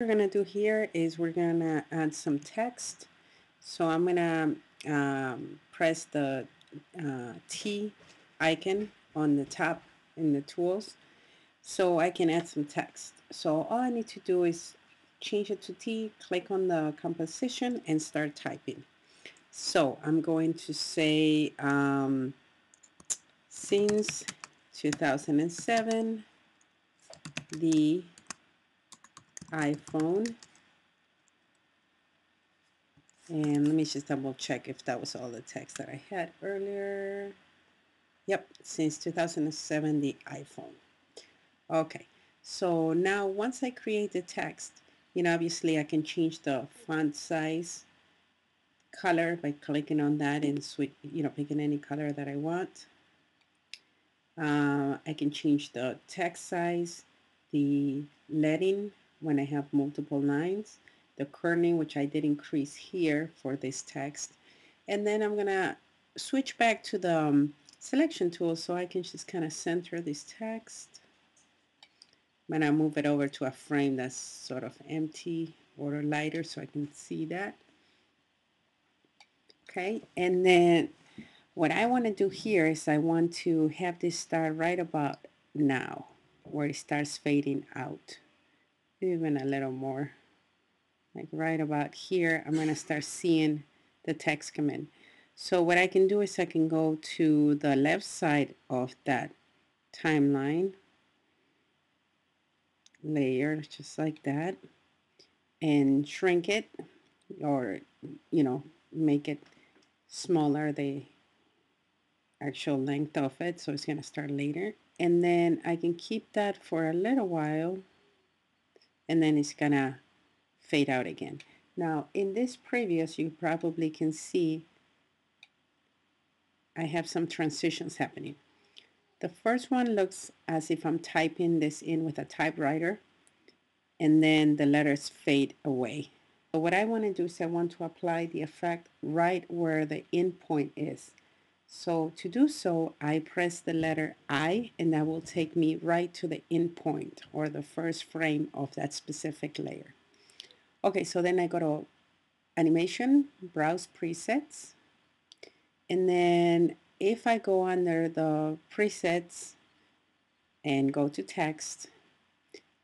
we're going to do here is we're going to add some text. So I'm going to um, press the uh, T icon on the top in the tools so I can add some text. So all I need to do is change it to T, click on the composition and start typing. So I'm going to say um, since 2007 the iPhone. And let me just double check if that was all the text that I had earlier. Yep, since 2007, the iPhone. Okay, so now once I create the text, you know, obviously I can change the font size color by clicking on that and switch, you know, picking any color that I want. Uh, I can change the text size, the leading when I have multiple lines, the kerning, which I did increase here for this text. And then I'm going to switch back to the um, selection tool so I can just kind of center this text. I'm going to move it over to a frame that's sort of empty or lighter so I can see that. Okay, and then what I want to do here is I want to have this start right about now where it starts fading out even a little more. Like right about here I'm going to start seeing the text come in. So what I can do is I can go to the left side of that timeline layer just like that and shrink it or you know make it smaller the actual length of it so it's going to start later. And then I can keep that for a little while and then it's gonna fade out again. Now in this previous you probably can see I have some transitions happening. The first one looks as if I'm typing this in with a typewriter and then the letters fade away. So what I want to do is I want to apply the effect right where the end point is. So to do so, I press the letter I and that will take me right to the end point or the first frame of that specific layer. Okay, so then I go to animation, browse presets, and then if I go under the presets and go to text,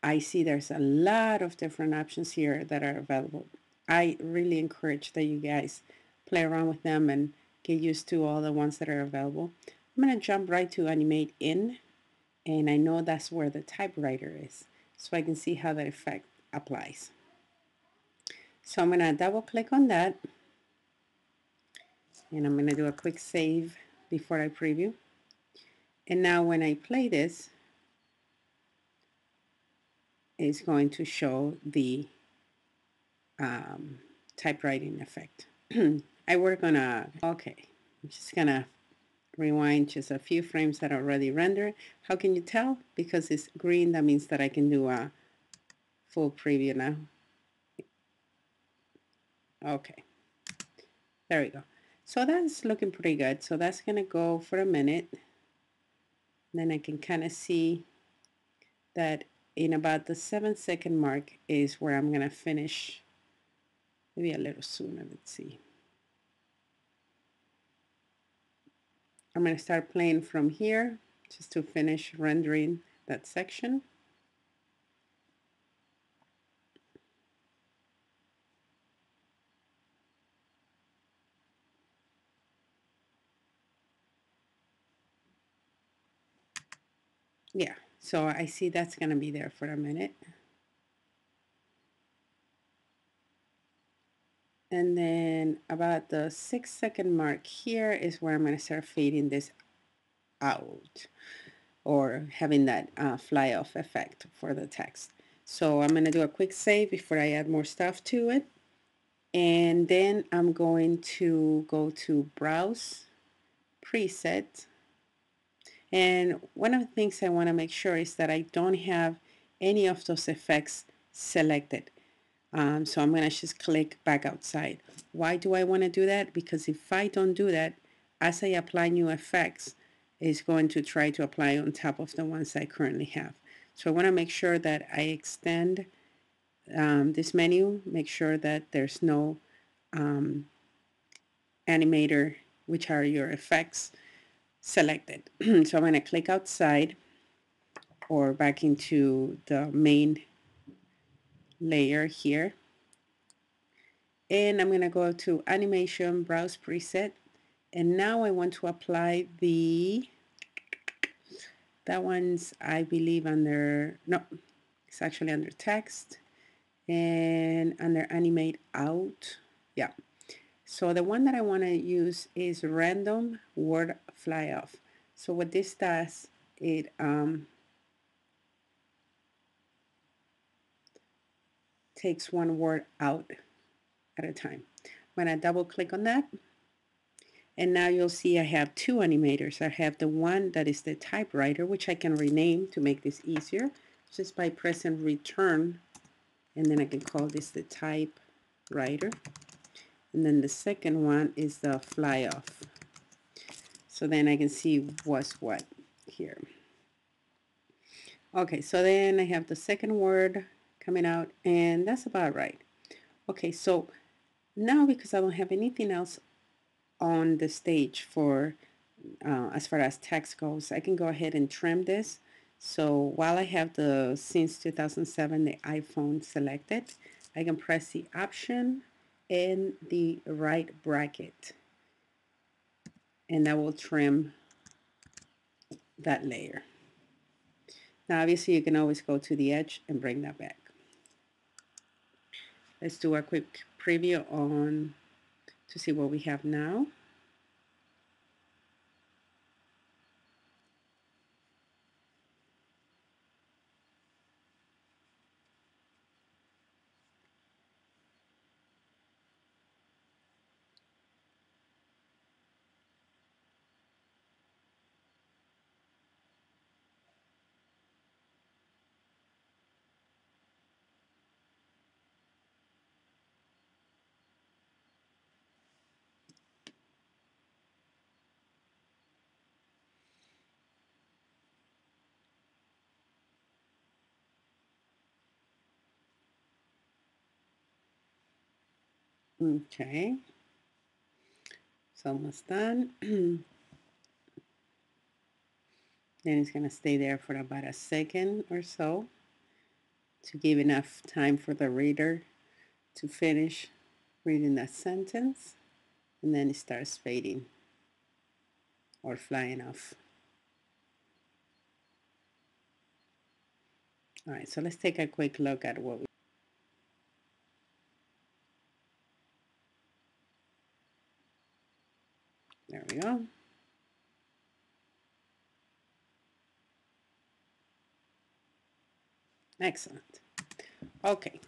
I see there's a lot of different options here that are available. I really encourage that you guys play around with them and get used to all the ones that are available. I'm going to jump right to animate in and I know that's where the typewriter is so I can see how that effect applies. So I'm going to double click on that and I'm going to do a quick save before I preview. And now when I play this, it's going to show the um, typewriting effect. I work on a, okay, I'm just gonna rewind just a few frames that are already rendered. How can you tell? Because it's green, that means that I can do a full preview now. Okay, there we go. So that's looking pretty good. So that's gonna go for a minute. Then I can kind of see that in about the seven second mark is where I'm gonna finish maybe a little sooner let's see I'm going to start playing from here just to finish rendering that section. Yeah, so I see that's going to be there for a minute. And then about the six second mark here is where I'm going to start fading this out or having that uh, fly off effect for the text. So I'm going to do a quick save before I add more stuff to it. And then I'm going to go to browse preset. And one of the things I want to make sure is that I don't have any of those effects selected. Um, so I'm going to just click back outside. Why do I want to do that? Because if I don't do that, as I apply new effects, it's going to try to apply on top of the ones I currently have. So I want to make sure that I extend um, this menu, make sure that there's no um, animator, which are your effects, selected. so I'm going to click outside or back into the main layer here. And I'm going to go to animation, browse preset. And now I want to apply the, that one's, I believe, under, no, it's actually under text and under animate out. Yeah. So the one that I want to use is random word fly off. So what this does, it um, takes one word out at a time. When I double click on that, and now you'll see I have two animators. I have the one that is the typewriter, which I can rename to make this easier, just by pressing return, and then I can call this the typewriter. And then the second one is the fly off. So then I can see what's what here. Okay, so then I have the second word coming out, and that's about right. Okay, so now because I don't have anything else on the stage for uh, as far as text goes, I can go ahead and trim this. So while I have the since 2007 the iPhone selected, I can press the option and the right bracket and that will trim that layer. Now obviously you can always go to the edge and bring that back. Let's do a quick preview on to see what we have now. Okay. It's almost done. then it's going to stay there for about a second or so to give enough time for the reader to finish reading that sentence and then it starts fading or flying off. All right, so let's take a quick look at what we There we go. Excellent. Okay,